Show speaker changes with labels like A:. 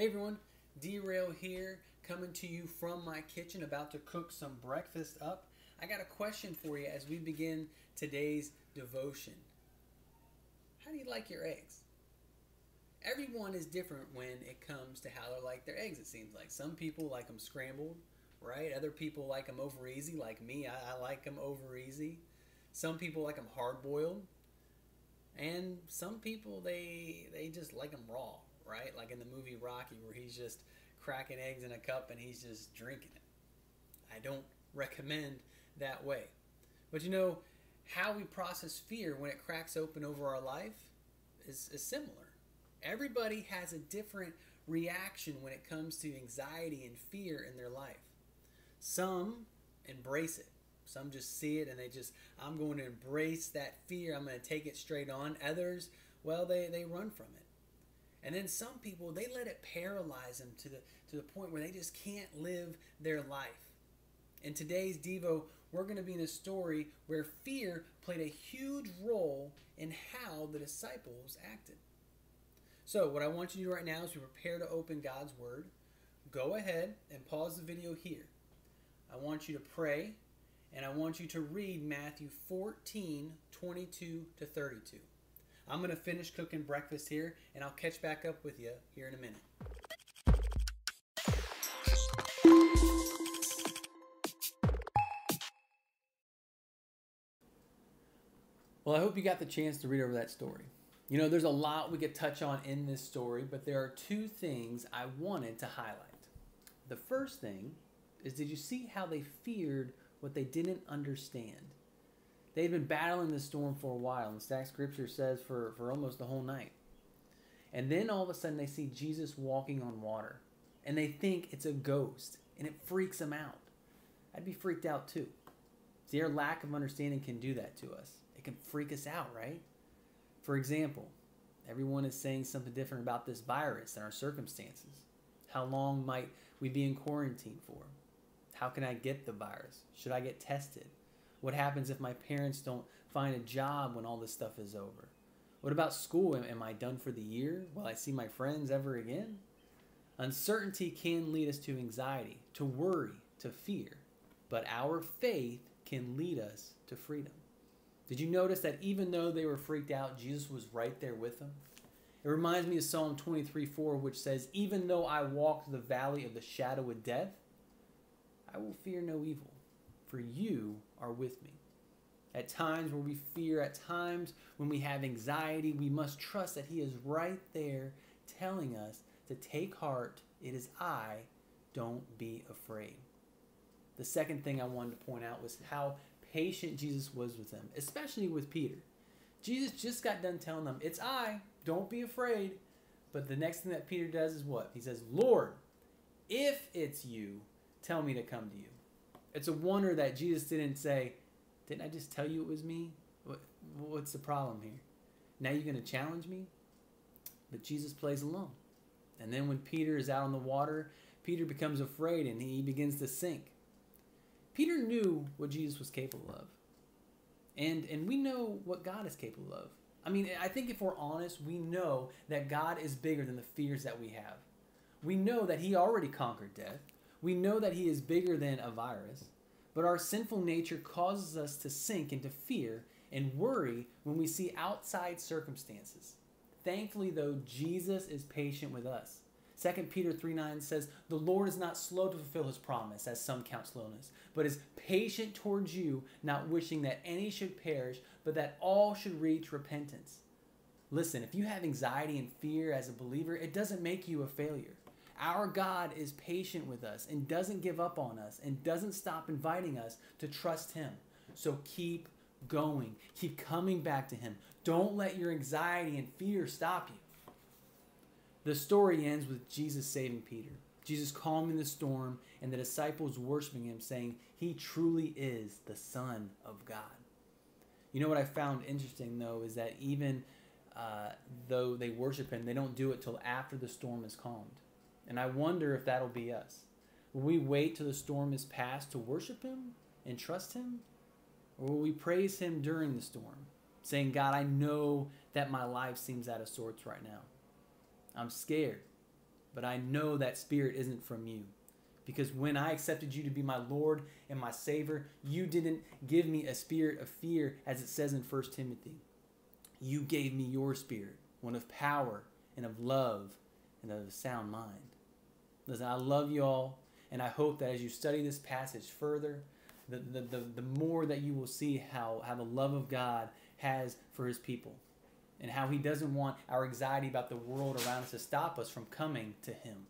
A: Hey everyone, Darrell here, coming to you from my kitchen, about to cook some breakfast up. I got a question for you as we begin today's devotion. How do you like your eggs? Everyone is different when it comes to how they like their eggs, it seems like. Some people like them scrambled, right? Other people like them over easy, like me. I, I like them over easy. Some people like them hard boiled. And some people, they, they just like them raw right? Like in the movie Rocky, where he's just cracking eggs in a cup and he's just drinking it. I don't recommend that way. But you know, how we process fear when it cracks open over our life is, is similar. Everybody has a different reaction when it comes to anxiety and fear in their life. Some embrace it. Some just see it and they just, I'm going to embrace that fear. I'm going to take it straight on. Others, well, they, they run from it. And then some people they let it paralyze them to the to the point where they just can't live their life. In today's Devo, we're going to be in a story where fear played a huge role in how the disciples acted. So, what I want you to do right now is we prepare to open God's Word. Go ahead and pause the video here. I want you to pray, and I want you to read Matthew 14 22 to 32. I'm going to finish cooking breakfast here, and I'll catch back up with you here in a minute. Well, I hope you got the chance to read over that story. You know, there's a lot we could touch on in this story, but there are two things I wanted to highlight. The first thing is did you see how they feared what they didn't understand? They'd been battling the storm for a while, and Stack Scripture says for, for almost the whole night. And then all of a sudden they see Jesus walking on water, and they think it's a ghost, and it freaks them out. I'd be freaked out too. See, our lack of understanding can do that to us. It can freak us out, right? For example, everyone is saying something different about this virus and our circumstances. How long might we be in quarantine for? How can I get the virus? Should I get tested? What happens if my parents don't find a job when all this stuff is over? What about school? Am I done for the year? Will I see my friends ever again? Uncertainty can lead us to anxiety, to worry, to fear, but our faith can lead us to freedom. Did you notice that even though they were freaked out, Jesus was right there with them? It reminds me of Psalm 23 4, which says, Even though I walk the valley of the shadow of death, I will fear no evil for you are with me. At times where we fear, at times when we have anxiety, we must trust that He is right there telling us to take heart. It is I, don't be afraid. The second thing I wanted to point out was how patient Jesus was with them, especially with Peter. Jesus just got done telling them, It's I, don't be afraid. But the next thing that Peter does is what? He says, Lord, if it's you, tell me to come to you it's a wonder that Jesus didn't say, "Didn't I just tell you it was me? What, what's the problem here? Now you're going to challenge me?" But Jesus plays along. And then when Peter is out on the water, Peter becomes afraid and he begins to sink. Peter knew what Jesus was capable of. And and we know what God is capable of. I mean, I think if we're honest, we know that God is bigger than the fears that we have. We know that he already conquered death. We know that he is bigger than a virus, but our sinful nature causes us to sink into fear and worry when we see outside circumstances. Thankfully, though, Jesus is patient with us. 2 Peter 3 9 says, The Lord is not slow to fulfill his promise, as some count slowness, but is patient towards you, not wishing that any should perish, but that all should reach repentance. Listen, if you have anxiety and fear as a believer, it doesn't make you a failure. Our God is patient with us and doesn't give up on us and doesn't stop inviting us to trust Him. So keep going. Keep coming back to Him. Don't let your anxiety and fear stop you. The story ends with Jesus saving Peter, Jesus calming the storm, and the disciples worshiping Him, saying, He truly is the Son of God. You know what I found interesting, though, is that even uh, though they worship Him, they don't do it till after the storm is calmed. And I wonder if that'll be us. Will we wait till the storm is past to worship Him and trust Him? Or will we praise Him during the storm, saying, God, I know that my life seems out of sorts right now. I'm scared. but I know that spirit isn't from you. Because when I accepted you to be my Lord and my Savior, you didn't give me a spirit of fear, as it says in 1 Timothy. You gave me your spirit, one of power and of love and of a sound mind. Listen, I love you all, and I hope that as you study this passage further, the, the, the, the more that you will see how, how the love of God has for his people and how he doesn't want our anxiety about the world around us to stop us from coming to him.